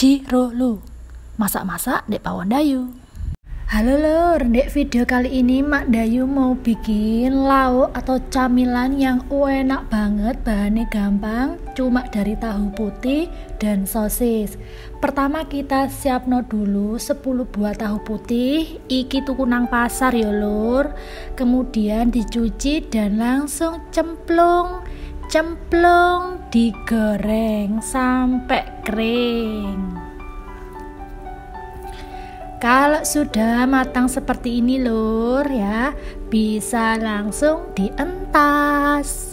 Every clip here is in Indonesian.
Cirolu Masak-masak Dek Pawon Dayu. Halo lor, dek video kali ini Mak Dayu mau bikin lauk atau camilan yang enak banget Bahannya gampang, cuma dari tahu putih dan sosis. Pertama kita siapno dulu 10 buah tahu putih Iki tuku nang pasar ya lor Kemudian dicuci dan langsung cemplung Cemplung digoreng sampai kering kalau sudah matang seperti ini lur ya, bisa langsung dientas.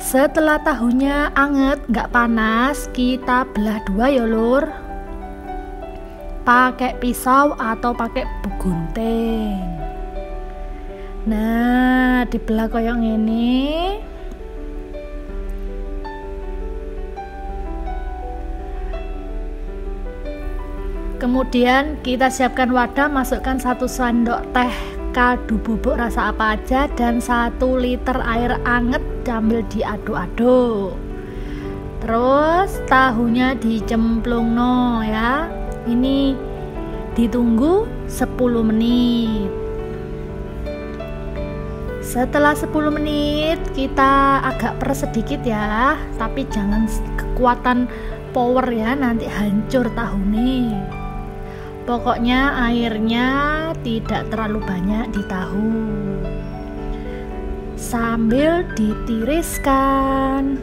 Setelah tahunya anget, nggak panas, kita belah dua ya lur. Pakai pisau atau pakai gunting. Nah, dibelah koyong ini. Kemudian kita siapkan wadah, masukkan satu sendok teh kaldu bubuk rasa apa aja dan satu liter air anget sambil diaduk-aduk. Terus tahunya dicemplung no ya. Ini ditunggu 10 menit. Setelah 10 menit kita agak peres sedikit ya, tapi jangan kekuatan power ya, nanti hancur tahu nih. Pokoknya airnya tidak terlalu banyak di tahu. Sambil ditiriskan.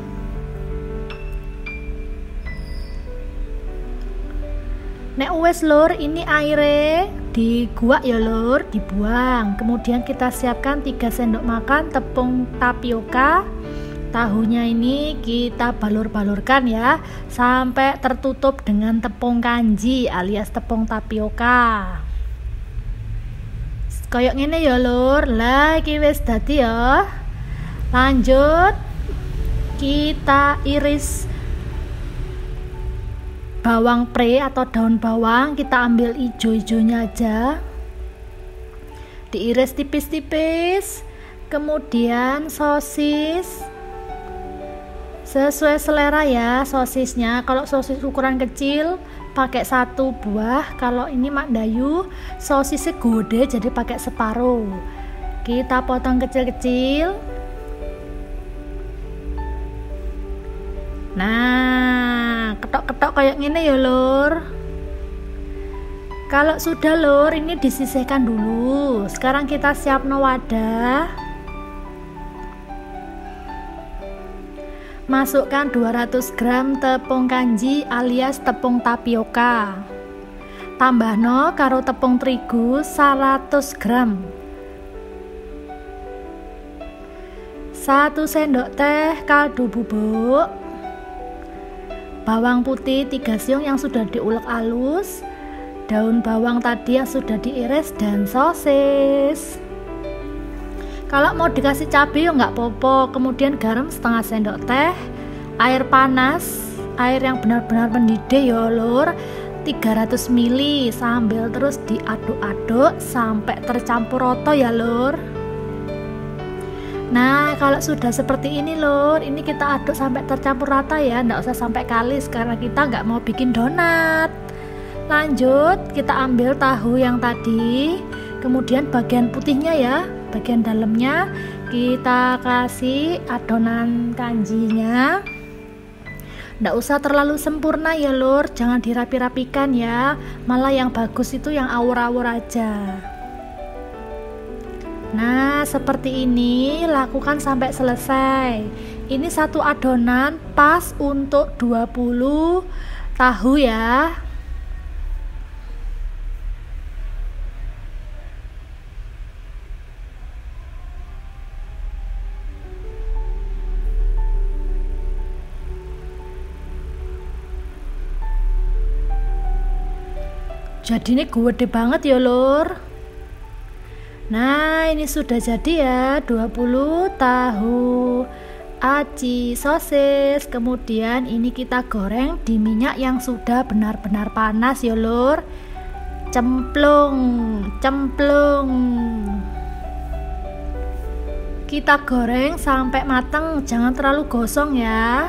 Nek wes lur, ini airnya diguak ya lur dibuang. Kemudian kita siapkan 3 sendok makan tepung tapioka. Tahunya ini kita balur-balurkan ya sampai tertutup dengan tepung kanji alias tepung tapioka. Koyok ini ya lur. Lah iki wis dadi ya. Lanjut kita iris bawang pre atau daun bawang kita ambil ijo-ijonya aja. Diiris tipis-tipis. Kemudian sosis. Sesuai selera ya sosisnya. Kalau sosis ukuran kecil pakai satu buah. Kalau ini mak dayu sosisnya gede jadi pakai separuh. Kita potong kecil-kecil. Nah ketok-ketok kayak gini ya lur. Kalau sudah lur ini disisihkan dulu. Sekarang kita siap no wadah. Masukkan 200 gram tepung kanji alias tepung tapioka. Tambah no karo tepung terigu 100 gram. Satu sendok teh kaldu bubuk bawang putih 3 siung yang sudah diulek halus daun bawang tadi yang sudah diiris dan sosis. Kalau mau dikasih cabai ya nggak popo kemudian garam setengah sendok teh air panas air yang benar-benar mendidih ya lur. 300 ml sambil terus diaduk-aduk sampai tercampur roto ya lur Nah, kalau sudah seperti ini lor, ini kita aduk sampai tercampur rata ya, nggak usah sampai kalis karena kita nggak mau bikin donat. Lanjut, kita ambil tahu yang tadi, kemudian bagian putihnya ya, bagian dalamnya kita kasih adonan kanjinya. Nggak usah terlalu sempurna ya lor, jangan dirapi-rapikan ya, malah yang bagus itu yang awur-awur aja. Nah, seperti ini lakukan sampai selesai. Ini satu adonan pas untuk 20 tahu ya. Jadi ini gede banget ya, Lur. Nah, ini sudah jadi ya, 20 tahu aci sosis. Kemudian ini kita goreng di minyak yang sudah benar-benar panas ya, Lur. Cemplung, cemplung. kita goreng sampai matang jangan terlalu gosong ya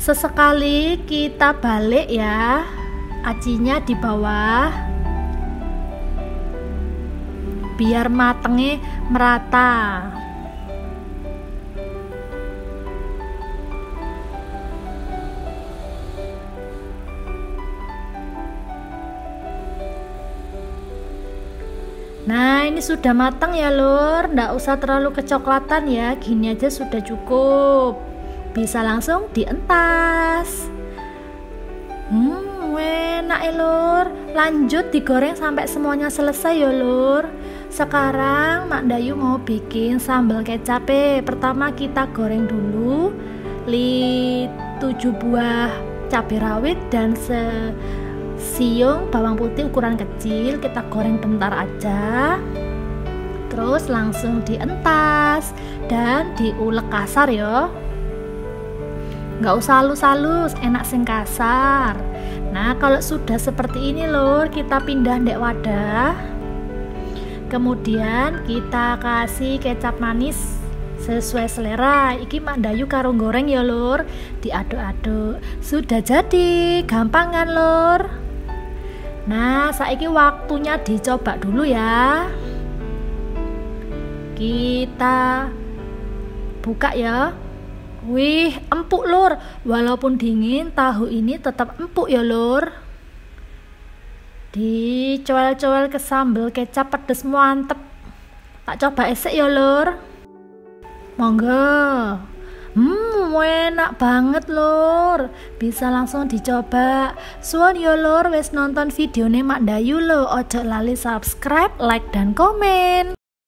sesekali kita balik ya acinya di bawah biar matengnya merata. Nah ini sudah matang ya lur. Nggak usah terlalu kecoklatan ya. Gini aja sudah cukup. Bisa langsung dientas. Hmm enak ya lur. Lanjut digoreng sampai semuanya selesai ya lur. Sekarang Mak Dayu mau bikin sambal kecap Pertama kita goreng dulu. Li 7 buah cabai rawit dan se siung bawang putih ukuran kecil. Kita goreng bentar aja. Terus langsung dientas dan diulek kasar ya nggak usah halus-halus enak sing kasar. Nah kalau sudah seperti ini lor kita pindah dek wadah. Kemudian kita kasih kecap manis sesuai selera. Iki mak dayu karo goreng ya lur. Diaduk-aduk. Sudah jadi gampang kan lur. Nah, saiki waktunya dicoba dulu ya. Kita buka ya. Wih, empuk lur. Walaupun dingin, tahu ini tetap empuk ya lur. Dicoel-coel ke sambal kecap pedes mantep. Tak coba esek ya lur. Monggo. Hmm, enak banget lor. Bisa langsung dicoba. Suwon yo lor, wes nonton videonya Mak Dayu lo. Ojo lali subscribe, like dan komen.